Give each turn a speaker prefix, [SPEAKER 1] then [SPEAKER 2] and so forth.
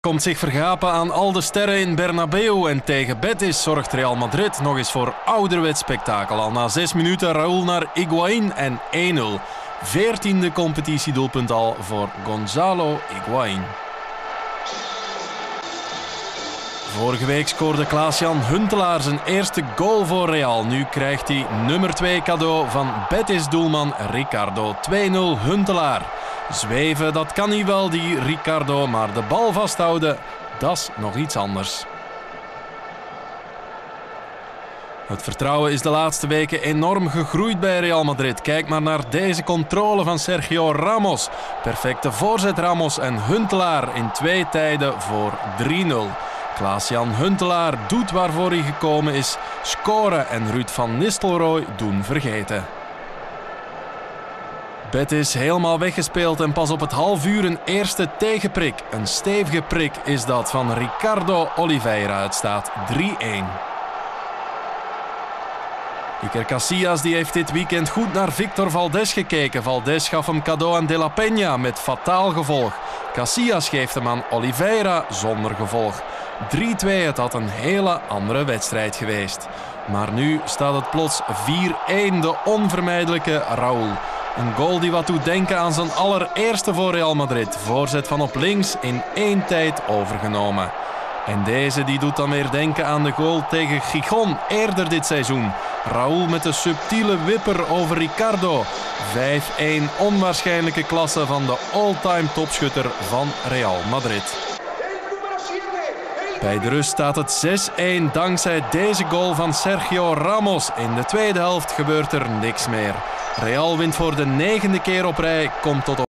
[SPEAKER 1] komt zich vergapen aan al de sterren in Bernabeu en tegen Betis zorgt Real Madrid nog eens voor ouderwets spektakel. Al na zes minuten Raúl naar Higuaín en 1-0. Veertiende competitiedoelpunt al voor Gonzalo Higuaín. Vorige week scoorde Klaas-Jan Huntelaar zijn eerste goal voor Real. Nu krijgt hij nummer 2 cadeau van Betis-doelman Ricardo. 2-0 Huntelaar. Zweven, dat kan hij wel, die Ricardo, maar de bal vasthouden, dat is nog iets anders. Het vertrouwen is de laatste weken enorm gegroeid bij Real Madrid. Kijk maar naar deze controle van Sergio Ramos. Perfecte voorzet Ramos en Huntelaar in twee tijden voor 3-0. Klaas-Jan Huntelaar doet waarvoor hij gekomen is, scoren en Ruud van Nistelrooy doen vergeten. Betis helemaal weggespeeld en pas op het half uur een eerste tegenprik. Een stevige prik is dat van Ricardo Oliveira. Het staat 3-1. Iker Casillas die heeft dit weekend goed naar Victor Valdes gekeken. Valdes gaf hem cadeau aan De La met fataal gevolg. Casillas geeft hem aan Oliveira zonder gevolg. 3-2, het had een hele andere wedstrijd geweest. Maar nu staat het plots 4-1, de onvermijdelijke Raúl. Een goal die wat doet denken aan zijn allereerste voor Real Madrid. Voorzet van op links in één tijd overgenomen. En deze die doet dan weer denken aan de goal tegen Gijon eerder dit seizoen. Raúl met de subtiele wipper over Ricardo. 5-1 onwaarschijnlijke klasse van de all-time topschutter van Real Madrid. Bij de rust staat het 6-1 dankzij deze goal van Sergio Ramos. In de tweede helft gebeurt er niks meer. Real wint voor de negende keer op rij, komt tot op